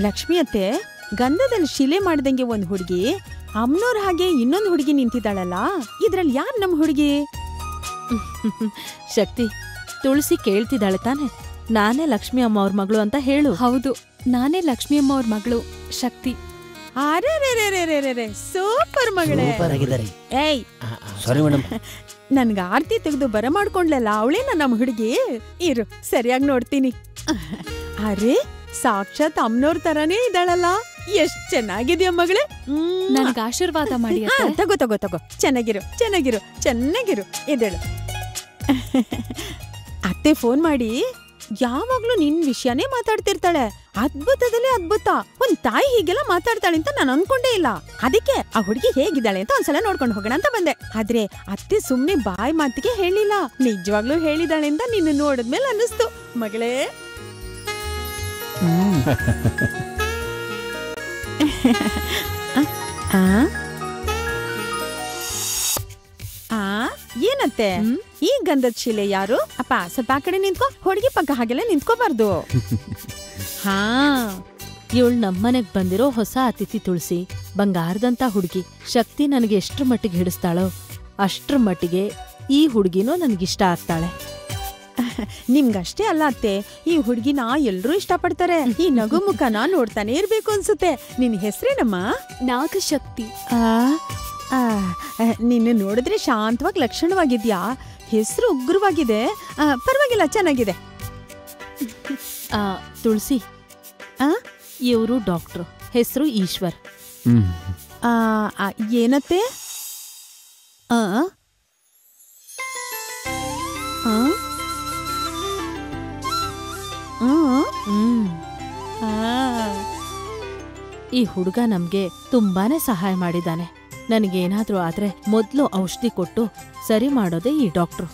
ಲಕ್ಷ್ಮಿ ಅತ್ತೆ ಗಂಧದಲ್ಲಿ ಶಿಲೆ ಮಾಡ್ದಂಗೆ ಒಂದ್ ಹುಡುಗಿ ಅಮ್ನೋರ್ ಹಾಗೆ ಇನ್ನೊಂದ್ ಹುಡುಗಿ ನಿಂತಿದ್ದಾಳಲ್ಲ ಇದ್ರಲ್ಲಿ ಯಾರ್ ನಮ್ ಹುಡುಗಿ? ಶಕ್ತಿ ತುಳಸಿ ಕೇಳ್ತಿದ್ದಾಳೆ ತಾನೆ. ನಾನೇ ಲಕ್ಷ್ಮಿ ಅಮ್ಮ ಅವ್ರ ಮಗಳು ಅಂತ ಹೇಳು. ಹೌದು ನಾನೇ ಲಕ್ಷ್ಮಿ ಅಮ್ಮ ಅವ್ರ ಮಗಳು ಶಕ್ತಿ. ಅರೆ ಸೂಪರ್ ಮಗಳೇ. ಏಯ್ ಸಾರಿ ಮೇಡಮ್ ನನ್ಗ ಆರ್ತಿ ತೆಗೆದು ಬರ ಮಾಡ್ಕೊಂಡ್ಲಲ್ಲ ಅವಳೇನ ನಮ್ ಹುಡುಗಿ? ಇರು ಸರಿಯಾಗಿ ನೋಡ್ತೀನಿ. ಅರೆ ಸಾಕ್ಷಾತ್ ಅಮ್ನೋರ್ ತರಾನೇ ಇದ್ದಾಳಲ್ಲ. ಎಷ್ಟ್ ಚೆನ್ನಾಗಿದ್ಯಾ ಮಗಳೇ. ನನ್ಗೆ ಆಶೀರ್ವಾದ ಮಾಡಿ ತಗೋ ತಗೋ ತಗೋ. ಚೆನ್ನಾಗಿರು ಚೆನ್ನಾಗಿರು ಚೆನ್ನಾಗಿರು ಎದ್ದೇಳು. ಅತ್ತೆ ಫೋನ್ ಮಾಡಿ ಯಾವಾಗ್ಲೂ ನಿನ್ ವಿಷಯನೇ ಮಾತಾಡ್ತಿರ್ತಾಳೆ. ಅದ್ಭುತದಲ್ಲೇ ಅದ್ಭುತ. ಒಂದ್ ತಾಯಿ ಹೀಗೆಲ್ಲ ಮಾತಾಡ್ತಾಳೆ ಅಂತ ನಾನು ಅನ್ಕೊಂಡೇ ಇಲ್ಲ. ಅದಕ್ಕೆ ಆ ಹುಡುಗಿ ಹೇಗಿದ್ದಾಳೆ ಅಂತ ಒಂದ್ಸಲ ನೋಡ್ಕೊಂಡು ಹೋಗೋಣ ಅಂತ ಬಂದೆ. ಆದ್ರೆ ಅತ್ತೆ ಸುಮ್ನೆ ಬಾಯ್ ಮಾತಿಗೆ ಹೇಳಿಲ್ಲ. ನಿಜವಾಗ್ಲೂ ಹೇಳಿದಾಳೆ ಅಂತ ನಿನ್ನ ನೋಡಿದ್ಮೇಲೆ ಅನ್ನಿಸ್ತು. ಮಗಳೇ. ಆ? ಆ ಏನತ್ತೆ? ಈ ಗಂಧದ ಶಿಲೆ ಯಾರು? ಅಪ್ಪ ಸ್ವಲ್ಪ ಆ ಕಡೆ ನಿಂತ್ಕೋ. ಹುಡುಗಿ ಪಕ್ಕ ಹಾಗೆಲ್ಲ ನಿಂತ್ಕೋಬಾರ್ದು. ಹಾ ಇವಳು ನಮ್ಮನೆಗ್ ಬಂದಿರೋ ಹೊಸ ಅತಿಥಿ ತುಳಸಿ ಬಂಗಾರದಂತ ಹುಡುಗಿ. ಶಕ್ತಿ ನನಗೆ ಎಷ್ಟ್ರ ಮಟ್ಟಿಗೆ ಹಿಡಿಸ್ತಾಳೋ ಅಷ್ಟ್ರ ಮಟ್ಟಿಗೆ ಈ ಹುಡುಗಿನೂ ನನಗಿಷ್ಟ ಆಗ್ತಾಳೆ. ನಿಮ್ಗಷ್ಟೇ ಅಲ್ಲ ಅತ್ತೆ. ಈ ಹುಡುಗಿನ ಎಲ್ಲರೂ ಇಷ್ಟಪಡ್ತಾರೆ. ಈ ನಗು ಮುಖನ ನೋಡ್ತಾನೆ ಇರ್ಬೇಕು ಅನ್ಸುತ್ತೆ. ನಿನ್ ಹೆಸರೇನಮ್ಮ? ನಾಗಶಕ್ತಿ. ಆ, ಆ, ಆ, ನಿನ್ನ ನೋಡಿದ್ರೆ ಶಾಂತವಾಗಿ ಲಕ್ಷಣವಾಗಿದ್ಯಾ? ಹೆಸರು ಉಗ್ರವಾಗಿದೆ. ಆ, ಪರವಾಗಿಲ್ಲ ಚೆನ್ನಾಗಿದೆ. ಆ, ತುಳಸಿ. ಆ? ಇವರು ಡಾಕ್ಟ್ರು. ಹೆಸರು ಈಶ್ವರ್. ಆ, ಆ, ಏನತ್ತೆ? ಈ ಹುಡುಗ ನಮ್ಗೆ ತುಂಬಾನೇ ಸಹಾಯ ಮಾಡಿದಾನೆ. ನನಗೇನಾದ್ರೂ ಆದ್ರೆ ಮೊದ್ಲು ಔಷಧಿ ಕೊಟ್ಟು ಸರಿ ಮಾಡೋದೇ ಈ ಡಾಕ್ಟ್ರು.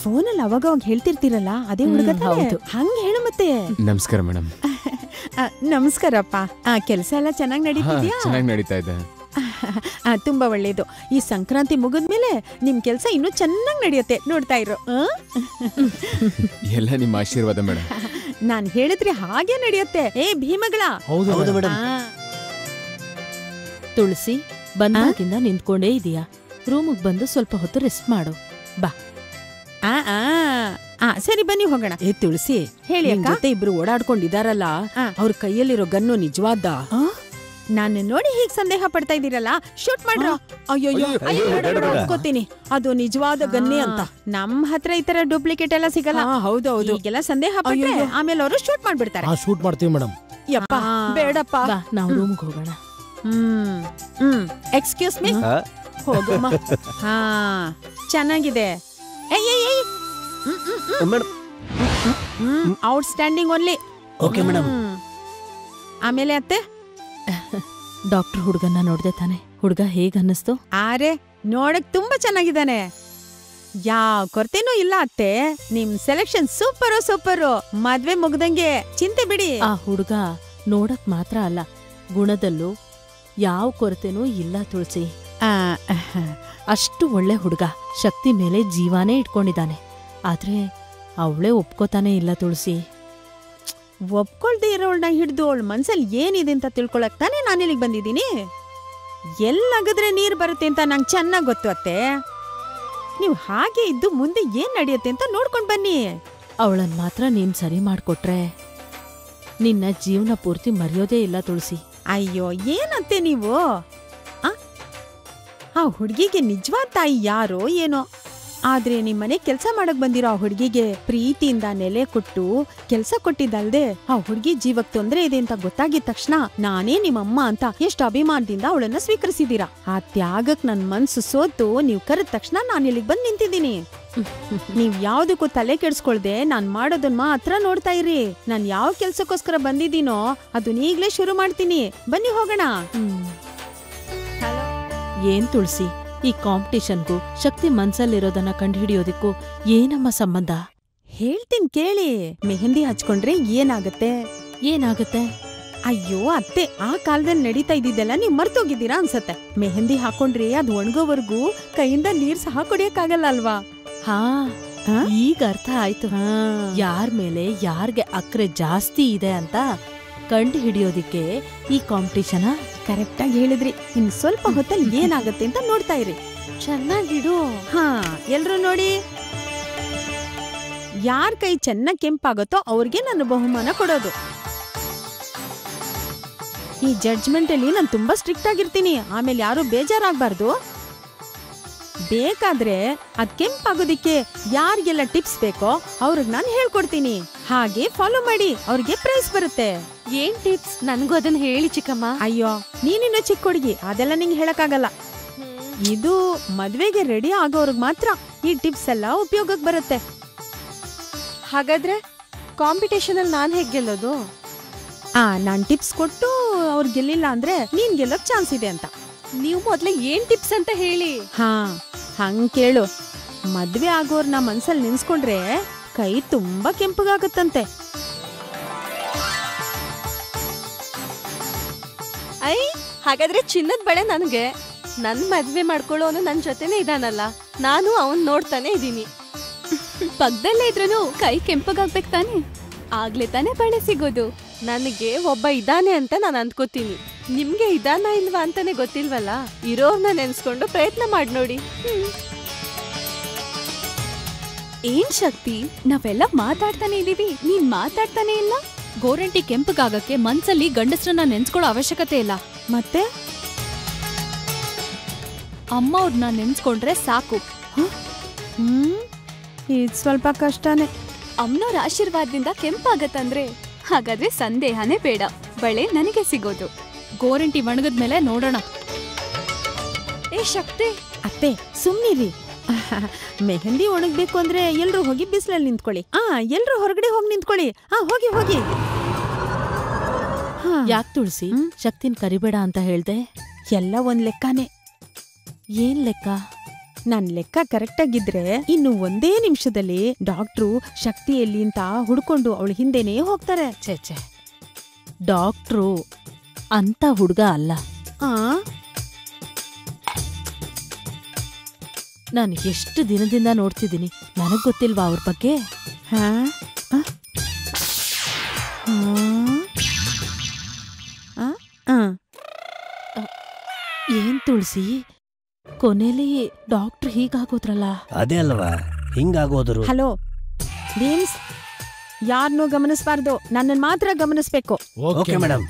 ಫೋನಲ್ಲಿ ಅವಾಗ ಅವಾಗ ಹೇಳ್ತಿರ್ತೀರಲ್ಲ ಅದೇ ಹ್ಮ್, ಹುಡುಗ ಹೌದು. ಹಂಗ ಹೇಳು ಮತ್ತೆ. ನಮಸ್ಕಾರ ಮೇಡಮ್ ಆ, ನಮಸ್ಕಾರಪ್ಪ. ಆ ಕೆಲಸ ಎಲ್ಲ ಚೆನ್ನಾಗಿ ನಡೀತಿದ್ಯಾ? ಚೆನ್ನಾಗಿ ನಡೀತಾ ಇದೆ. ಆ, ತುಂಬಾ ಒಳ್ಳೇದು. ಈ ಸಂಕ್ರಾಂತಿ ಮುಗಿದ್ಮೇಲೆ ನಿಮ್ ಕೆಲಸ ಇನ್ನೂ ಚೆನ್ನಾಗಿ ನಡೆಯುತ್ತೆ. ನೋಡ್ತಾ ಇರು ಆ? ಎಲ್ಲ ನಿಮ್ಮ ಆಶೀರ್ವಾದ ಮೇಡಮ್ ನಾನ್ ಹೇಳಿದ್ರೆ ಹಾಗೆ ನಡೆಯುತ್ತೆ. ಏ ಭೀಮಗಳ. ಹೌದು ಹೌದು ಮೇಡಮ್ ತುಳಸಿ ಬಂದಾಗಿಂದ ನಿಂತ್ಕೊಂಡೇ ಇದೀಯಾ? ರೂಮಿಗೆ ಬಂದು ಸ್ವಲ್ಪ ಹೊತ್ತು ರೆಸ್ಟ್ ಮಾಡು. ಆ, ಆ, ಆ, ಸರಿ ಬನ್ನಿ ಹೋಗೋಣ. ಏ ತುಳಸಿ ಹೇಳಿ ನಿನ್ ಅಕ್ಕ. ಜೊತೆ ಇಬ್ರು ಓಡಾಡ್ಕೊಂಡಿದಾರಲ್ಲ ಆ. ಅವ್ರ ಕೈಯಲ್ಲಿರೋ ಗನ್ನು ನಿಜವಾದ ನಾನು ನೋಡಿ ಹೀಗ್ ಸಂದೇಹ ಪಡ್ತಾ ಇದೀರಲ್ಲ ಶೂಟ್ ಮಾಡ್ರ? ಅಯ್ಯಯ್ಯೋ ಅಯ್ಯೋ. ಒಪ್ಕೋತೀನಿ. ಅದು ನಿಜವಾದ ಗನ್ನೆ ಅಂತ. ನಮ್ ಹತ್ರ ಈ ತರ ಡೂಪ್ಲಿಕೇಟ್ ಎಲ್ಲ ಸಿಗಲ್ಲ. ಹೌದೌದು. ಈಗೆಲ್ಲ ಸಂದೇಹ ಪಟ್ರೆ ಆಮೇಲೆ ಅವರು ಶೂಟ್ ಮಾಡ್ಬಿಡ್ತಾರೆ. ಶೂಟ್ ಮಾಡ್ತೀವಿ ಮೇಡಮ್. ಯಪ್ಪ ಬೇಡಪ್ಪ. ನಾವು ರೂಮ್ಗೆ ಹೋಗೋಣ. ಹ್ಮ್ ಹ್ಮ್. ಎಕ್ಸ್ಕ್ಯೂಸ್ ಮೀ ಹೋಗಮ್ಮ. ಹಾ ಚೆನ್ನಾಗಿದೆ. Outstanding only okay madam. ಆಮೇಲೆ ಅತ್ತೆ? ಡಾಕ್ಟರ್ ಹುಡುಗನ್ನ ನೋಡ್ದೆ ತಾನೆ. ಹುಡುಗ ಹೇಗ್ ಅನ್ನಿಸ್ತು? ಆರೆ ನೋಡಕ್ ತುಂಬಾ ಚೆನ್ನಾಗಿದ್ದಾನೆ. ಯಾವ ಕೊರತೆನೂ ಇಲ್ಲ ಅತ್ತೆ. ನಿಮ್ ಸೆಲೆಕ್ಷನ್ ಸೂಪರು ಸೂಪರು ಮದ್ವೆ ಮುಗ್ದಂಗೆ ಚಿಂತೆ ಬಿಡಿ. ಆ ಹುಡುಗ ನೋಡಕ್ ಮಾತ್ರ ಅಲ್ಲ ಗುಣದಲ್ಲೂ ಯಾವ ಕೊರತೆನೂ ಇಲ್ಲ ತುಳಸಿ. ಅಷ್ಟು ಒಳ್ಳೆ ಹುಡುಗ ಶಕ್ತಿ ಮೇಲೆ ಜೀವಾನೇ ಇಟ್ಕೊಂಡಿದ್ದಾನೆ. ಆದ್ರೆ ಅವಳೇ ಒಪ್ಕೋತಾನೆ ಇಲ್ಲ ತುಳಸಿ. ಒಪ್ಕೊಳ್ದೆ ಇರೋಳ್ನ ಹಿಡಿದು ಅವಳ ಮನ್ಸಲ್ಲಿ ಏನಿದೆ ಅಂತ ತಿಳ್ಕೊಳಕ್ ತಾನೇ ನಾನು ಇಲ್ಲಿಗೆ ಬಂದಿದ್ದೀನಿ? ಎಲ್ಲಾಗದ್ರೆ ನೀರು ಬರುತ್ತೆ ಅಂತ ನಂಗೆ ಚೆನ್ನಾಗಿ ಗೊತ್ತು ಅತ್ತೆ. ನೀವು ಹಾಗೆ ಇದ್ದು ಮುಂದೆ ಏನ್ ನಡೆಯುತ್ತೆ ಅಂತ ನೋಡ್ಕೊಂಡು ಬನ್ನಿ. ಅವಳನ್ ಮಾತ್ರ ನೀನ್ ಸರಿ ಮಾಡಿಕೊಟ್ರೆ ನಿನ್ನ ಜೀವನ ಪೂರ್ತಿ ಮರೆಯೋದೇ ಇಲ್ಲ ತುಳಸಿ. ಅಯ್ಯೋ ಏನಂತೆ ನೀವು? ಆ? ಹುಡ್ಗಿಗೆ ನಿಜವಾದ ತಾಯಿ ಯಾರೋ ಏನೋ? ಆದ್ರೆ ನಿಮ್ಮನೆ ಕೆಲ್ಸ ಮಾಡಕ್ ಬಂದಿರೋ ಆ ಹುಡುಗಿಗೆ ಪ್ರೀತಿಯಿಂದ ನೆಲೆ ಕೊಟ್ಟು ಕೆಲ್ಸ ಕೊಟ್ಟಿದ್ದಲ್ದೆ ಆ ಹುಡುಗಿ ಜೀವಕ್ ತೊಂದ್ರೆ ಇದೆ ಅಂತ ಗೊತ್ತಾಗಿದ ತಕ್ಷಣ ನಾನೇ ನಿಮ್ಮಮ್ಮ ಅಂತ ಎಷ್ಟು ಅಭಿಮಾನದಿಂದ ಅವಳನ್ನ ಸ್ವೀಕರಿಸಿದೀರಾ ಆ ತ್ಯಾಗಕ್ ನನ್ ಮನ್ಸು ಸೋತು ನೀವ್ ಕರೆದ ತಕ್ಷಣ ನಾನು ಇಲ್ಲಿಗೆ ಬಂದ್ ನಿಂತಿದ್ದೀನಿ. ನೀವ್ ಯಾವ್ದಕ್ಕೂ ತಲೆ ಕೆಡ್ಸ್ಕೊಳ್ದೆ ನಾನ್ ಮಾಡೋದನ್ ಮಾತ್ರ ನೋಡ್ತಾ ಇರಿ. ನಾನ್ ಯಾವ ಕೆಲ್ಸಕ್ಕೋಸ್ಕರ ಬಂದಿದ್ದೀನೋ ಅದನ್ನ ಈಗ್ಲೇ ಶುರು ಮಾಡ್ತೀನಿ. ಬನ್ನಿ ಹೋಗೋಣ. ಏನ್ ತುಳಸಿ? ಈ ಕಾಂಪಿಟಿಷನ್ಗೂ ಶಕ್ತಿ ಮನ್ಸಲ್ಲಿರೋದನ್ನ ಕಂಡುಹಿಡಿಯೋದಕ್ಕೂ ಏನಮ್ಮ ಸಂಬಂಧ? ಹೇಳ್ತೀನಿ ಕೇಳಿ. ಮೆಹಂದಿ ಹಚ್ಕೊಂಡ್ರೆ ಏನಾಗತ್ತೆ? ಏನಾಗತ್ತೆ? ಅಯ್ಯೋ ಅತ್ತೆ ಆ ಕಾಲದಲ್ಲಿ ನಡೀತಾ ಇದ್ದಿದ್ದೆಲ್ಲ ನೀವ್ ಮರ್ತೋಗಿದ್ದೀರಾ ಅನ್ಸತ್ತೆ. ಮೆಹಂದಿ ಹಾಕೊಂಡ್ರೆ ಅದ್ ಒಣಗೋವರ್ಗೂ ಕೈಯಿಂದ ನೀರ್ ಸಹ ಕುಡಿಯಕ್ಕಾಗಲ್ಲ ಅಲ್ವಾ? ಹಾ? ಈಗ ಅರ್ಥ ಆಯ್ತು. ಹಾ. ಯಾರ್ ಮೇಲೆ ಯಾರ್ಗೆ ಅಕ್ರೆ ಜಾಸ್ತಿ ಇದೆ ಅಂತ ಕಂಡು ಹಿಡಿಯೋದಿಕ್ಕೆ ಈ ಕಾಂಪಿಟಿಷನ ಕರೆಕ್ಟಾಗಿ ಹೇಳಿದ್ರಿ. ಇನ್ ಸ್ವಲ್ಪ ಹೊತ್ತಲ್ಲಿ ಏನಾಗುತ್ತೆ ಅಂತ ನೋಡ್ತಾ ಇರಿ. ಚೆನ್ನಾಗಿಡು. ಹಾ ಎಲ್ರು ನೋಡಿ? ಯಾರ ಕೈ ಚೆನ್ನಾಗಿ ಕೆಂಪಾಗುತ್ತೋ ಅವ್ರಿಗೆ ನಾನು ಬಹುಮಾನ ಕೊಡೋದು. ಈ ಜಡ್ಜ್ಮೆಂಟ್ ಅಲ್ಲಿ ನಾನು ತುಂಬಾ ಸ್ಟ್ರಿಕ್ಟ್ ಆಗಿರ್ತೀನಿ. ಆಮೇಲೆ ಯಾರು ಬೇಜಾರಾಗ್ಬಾರ್ದು. ಬೇಕಾದ್ರೆ ಅದ್ ಕೆಂಪಾಗೋದಿಕ್ಕೆ ಯಾರಿಗೆಲ್ಲ ಟಿಪ್ಸ್ ಬೇಕೋ ಅವ್ರಿಗೆ ನಾನು ಹೇಳ್ಕೊಡ್ತೀನಿ. ಹಾಗೆ ಫಾಲೋ ಮಾಡಿ ಅವ್ರಿಗೆ ಪ್ರೈಸ್ ಬರುತ್ತೆ. ಏನ್ ಟಿಪ್ಸ್ ನನ್ಗೂ ಅದನ್ನ ಹೇಳಿ ಚಿಕ್ಕಮ್ಮ. ಅಯ್ಯೋ ನೀನಿನ್ನು ಚಿಕ್ಕ ಹುಡುಗಿ ಅದೆಲ್ಲ ನಿಂಗೆ ಹೇಳಕ್ಕಾಗಲ್ಲ. ಇದು ಮದ್ವೆಗೆ ರೆಡಿ ಆಗೋರ್ಗ್ ಮಾತ್ರ ಈ ಟಿಪ್ಸ್ ಎಲ್ಲ ಉಪಯೋಗಕ್ಕೆ ಬರುತ್ತೆ. ಹಾಗಾದ್ರೆ ಕಾಂಪಿಟೇಷನ್ ಅಲ್ಲಿ ನಾನ್ ಹೇಗ್ ಗೆಲ್ಲೋದು? ಆ ನಾನ್ ಟಿಪ್ಸ್ ಕೊಟ್ಟು ಅವ್ರು ಗೆಲ್ಲಿಲ್ಲ ಅಂದ್ರೆ ನೀನ್ ಗೆಲ್ಲೋಕ್ ಚಾನ್ಸ್ ಇದೆ ಅಂತ. ನೀವು ಮೊದ್ಲೇ ಏನ್ ಟಿಪ್ಸ್ ಅಂತ ಹೇಳಿ. ಹಾ. ಹಂಗ್ ಕೇಳು. ಮದ್ವೆ ಆಗೋರ್ನ ಮನ್ಸಲ್ಲಿ ನಿನ್ಸ್ಕೊಂಡ್ರೆ ಕೈ ತುಂಬಾ ಕೆಂಪಗಾಗತ್ತಂತೆ. ಐ ಹಾಗಾದ್ರೆ ಚಿನ್ನದ ಬಳೆ ನನಗೆ. ನನ್ ಮದ್ವೆ ಮಾಡ್ಕೊಳ್ಳೋನು ನನ್ ಜೊತೆನೆ ಇದಾನಲ್ಲ. ನಾನು ಅವನ್ ನೋಡ್ತಾನೆ ಇದ್ದೀನಿ. ಪಕ್ಕದಲ್ಲೇ ಇದ್ರೂ ಕೈ ಕೆಂಪಗಾಗ್ಬೇಕು ತಾನೆ? ಆಗ್ಲೇ ತಾನೇ ಬಳೆ ಸಿಗೋದು. ನನಗೆ ಒಬ್ಬ ಇದಾನೆ ಅಂತ ನಾನು ಅಂದ್ಕೋತೀನಿ. ನಿಮ್ಗೆ ಇದಾನ ಇಲ್ವಾ ಅಂತಾನೆ ಗೊತ್ತಿಲ್ವಲ್ಲ? ಇರೋರ್ನ ನೆನ್ಸ್ಕೊಂಡು ಪ್ರಯತ್ನ ಮಾಡಿ ನೋಡಿ. ಏನ್ ಶಕ್ತಿ? ನಾವೆಲ್ಲ ಮಾತಾಡ್ತಾನೆ ಇದೀವಿ. ನೀನ್ ಮಾತಾಡ್ತಾನೆ ಇಲ್ಲ? ಗೋರಂಟಿ ಕೆಂಪಗಾಗಕ್ಕೆ ಮನ್ಸಲ್ಲಿ ಗಂಡಸ್ರನ್ನ ನೆನ್ಸ್ಕೊಳ್ಳೋ ಅವಶ್ಯಕತೆ ಇಲ್ಲ. ಮತ್ತೆ? ಅಮ್ಮ ಅವ್ರನ್ನ ನೆನ್ಸ್ಕೊಂಡ್ರೆ ಸಾಕು. ಹ್ಮ್? ಇದು ಸ್ವಲ್ಪ ಕಷ್ಟನೇ. ಅಮ್ಮನವ್ರ ಆಶೀರ್ವಾದದಿಂದ ಕೆಂಪಾಗತ್ತಂದ್ರೆ. ಹಾಗಾದ್ರೆ ಸಂದೇಹನೇ ಬೇಡ. ಬಳೆ ನನಗೆ ಸಿಗೋದು. ಗೋರಂಟಿ ಒಣಗದ್ಮೇಲೆ ನೋಡೋಣ. ಏ ಶಕ್ತಿ! ಅತ್ತೆ ಸುಮ್ನಿರಿ. ಮೆಹಂದಿ ಒಣಗ್ಬೇಕು ಅಂದ್ರೆ ಎಲ್ರು ಹೋಗಿ ಬಿಸಿಲಲ್ಲಿ ನಿಂತ್ಕೊಳ್ಳಿ. ಆ ಎಲ್ರು ಹೊರಗಡೆ ಹೋಗಿ ನಿಂತ್ಕೊಳ್ಳಿ. ಆ ಹೋಗಿ ಹೋಗಿ. ಹಾ, ಯಾಕ್ ತುಳಸಿ? ಶಕ್ತಿನ್ ಕರಿಬೇಡ ಅಂತ ಹೇಳ್ದೆ? ಎಲ್ಲ ಒಂದ್ ಲೆಕ್ಕನೇ. ಏನ್ ಲೆಕ್ಕ? ನನ್ ಲೆಕ್ಕ ಕರೆಕ್ಟ್ ಆಗಿದ್ರೆ ಇನ್ನು ಒಂದೇ ನಿಮಿಷದಲ್ಲಿ ಡಾಕ್ಟ್ರು ಶಕ್ತಿ ಎಲ್ಲಿ ಅಂತ ಹುಡ್ಕೊಂಡು ಅವಳ ಹಿಂದೆನೇ ಹೋಗ್ತಾರೆ. ಛೇ ಛೇ. ಡಾಕ್ಟ್ರು ಅಂತ ಹುಡ್ಗ ಅಲ್ಲ. ಆ? ನಾನು ಎಷ್ಟು ದಿನದಿಂದ ನೋಡ್ತಿದ್ದೀನಿ. ನನಗ್ ಗೊತ್ತಿಲ್ವಾ ಅವ್ರ ಬಗ್ಗೆ? ಹಾ. ಏನ್ ತುಳಸಿ? ಕೊನೆಲಿ ಡಾಕ್ಟರ್ ಹೀಗಾಗೋದ್ರಲ್ಲ? ಅದೇ ಅಲ್ವಾ? ಹಿಂಗಾಗೋದ್ರು. ಹಲೋ ಬೀಮ್ಸ್ ಯಾರನ್ನೂ ಗಮನಿಸಬಾರ್ದು. ನನ್ನನ್ನು ಮಾತ್ರ ಗಮನಿಸ್ಬೇಕು. Okay madam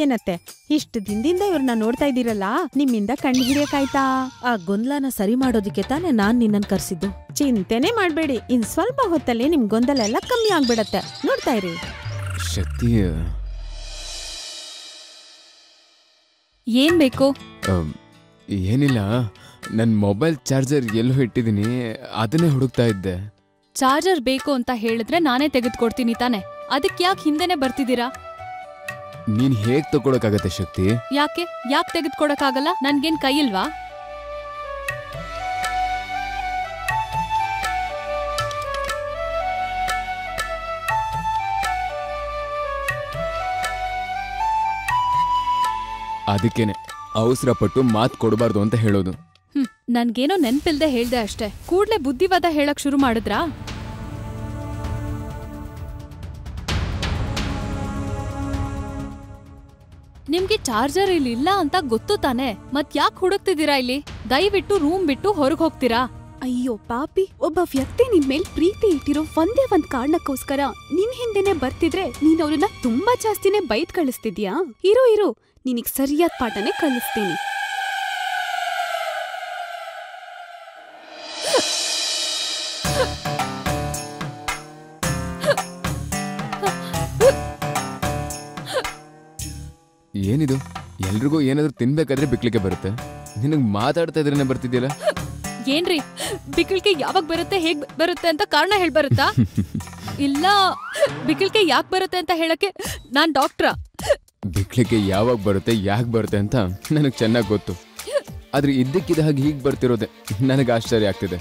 ಏನತ್ತೆ? ಇಷ್ಟು ದಿನದಿಂದ ಇವ್ರನ್ನ ನೋಡ್ತಾ ಇದ್ದೀರಲ್ಲ? ನಿಮ್ಮಿಂದ ಕಣ್ಣು ಹಿಡಿಯಕಾಯ್ತಾ? ಆ ಗೊಂದಲನ ಸರಿ ಮಾಡೋದಿಕ್ಕೆ ತಾನೇ ನಾನ್ ನಿನ್ನನ್ ಕರ್ಸಿದ್ದು. ಚಿಂತೆನೆ ಮಾಡ್ಬೇಡಿ. ಇನ್ ಸ್ವಲ್ಪ ಹೊತ್ತಲ್ಲಿ ನಿಮ್ ಗೊಂದಲ ಎಲ್ಲ ಕಮ್ಮಿ ಆಗ್ಬಿಡತ್ತೆ. ನೋಡ್ತಾ ಇರಿ. ಶಕ್ತಿ ಏನ್ ಬೇಕು? ಏನಿಲ್ಲ ನನ್ನ ಮೊಬೈಲ್ ಚಾರ್ಜರ್ ಎಲ್ಲೋ ಇಟ್ಟಿದ್ದೀನಿ ಅದನ್ನೇ ಹುಡುಕ್ತಾ ಇದ್ದೆ. ಚಾರ್ಜರ್ ಬೇಕು ಅಂತ ಹೇಳಿದ್ರೆ ನಾನೇ ತೆಗೆದುಕೊಡ್ತೀನಿ ತಾನೆ. ಅದಕ್ಕೆ ಯಾಕೆ ಹಿಂದೆನೆ ಬರ್ತಿದ್ದೀರಾ? ನೀನ್ ಹೇಗ್ ತಗೊಳಕಾಗತ್ತೆ ಶಕ್ತಿ? ಯಾಕೆ? ಯಾಕೆ ತೆಗೆದುಕೊಡಕ್ಕಾಗಲ್ಲ? ನನ್ಗೇನ್ ಕೈ ಇಲ್ವಾ ಅದಕ್ಕೇನೆ. ಅವಸರ ಪಟ್ಟು ಮಾತ್ ಕೊಡಬಾರ್ದು ಅಂತ ಹೇಳೋದು. ಹ್ಮ್ ನನ್ಗೇನೋ ನೆನ್ಪಿಲ್ದೆ ಹೇಳ್ದೆ ಅಷ್ಟೇ. ಕೂಡ್ಲೆ ಬುದ್ಧಿವಾದ ಹೇಳಕ್ ಶುರು ಮಾಡಿದ್ರಾ? ನಿಮ್ಗೆ ಚಾರ್ಜರ್ ಇಲ್ಲಿ ಇಲ್ಲ ಅಂತ ಗೊತ್ತು ತಾನೆ? ಮತ್ ಯಾಕೆ ಹುಡುಕ್ತಿದ್ದೀರಾ ಇಲ್ಲಿ? ದಯವಿಟ್ಟು ರೂಮ್ ಬಿಟ್ಟು ಹೊರಗ್ ಹೋಗ್ತೀರಾ? ಅಯ್ಯೋ ಪಾಪಿ ಒಬ್ಬ ವ್ಯಕ್ತಿ ನಿನ್ ಮೇಲ್ ಪ್ರೀತಿ ಇಟ್ಟಿರೋ ಒಂದೇ ಒಂದ್ ಕಾರಣಕ್ಕೋಸ್ಕರ ನಿನ್ ಹಿಂದೆನೆ ಬರ್ತಿದ್ರೆ ನೀನ್ ಅವ್ರನ್ನ ತುಂಬಾ ಜಾಸ್ತಿನೇ ಬೈದ್ ಕಳಿಸ್ತಿದ್ಯಾ? ಇರು ಇರು. ನಿನಗ್ ಸರಿಯಾದ ಪಾಠನೇ ಕಲಿಸ್ತೀನಿ. ಏನಿದು? ಎಲ್ರಿಗೂ ಏನಾದ್ರೂ ತಿನ್ಬೇಕಾದ್ರೆ ಬಿಕ್ಲಿಕ್ಕೆ ಬರುತ್ತೆ. ನಿನಗ್ ಮಾತಾಡ್ತಾ ಇದ್ರೇನೆ ಬರ್ತಿದ್ಯಲ್ಲ? ಏನ್ರಿ? ಬಿಕ್ಲಿಕ್ಕೆ ಯಾವಾಗ ಬರುತ್ತೆ ಹೇಗ್ ಬರುತ್ತೆ ಅಂತ ಕಾರಣ ಹೇಳ್ಬರುತ್ತಾ? ಇಲ್ಲ ಬಿಕ್ಲಿಕ್ಕೆ ಯಾಕೆ ಬರುತ್ತೆ ಅಂತ ಹೇಳಕ್ಕೆ ನಾನ್ ಡಾಕ್ಟ್ರಾ. ಬಿಕ್ಲಿಕ್ಕೆ ಯಾವಾಗ ಬರುತ್ತೆ, ಯಾಕೆ ಬರುತ್ತೆ ಅಂತ ನನಗೆ ಚೆನ್ನಾಗಿ ಗೊತ್ತು. ಆದ್ರೆ ಇದ್ದಕ್ಕಿದ್ದ ಹಾಗೆ ಹೀಗೆ ಬರ್ತಿರೋದೆ ನನಗೆ ಆಶ್ಚರ್ಯ ಆಗ್ತಿದೆ.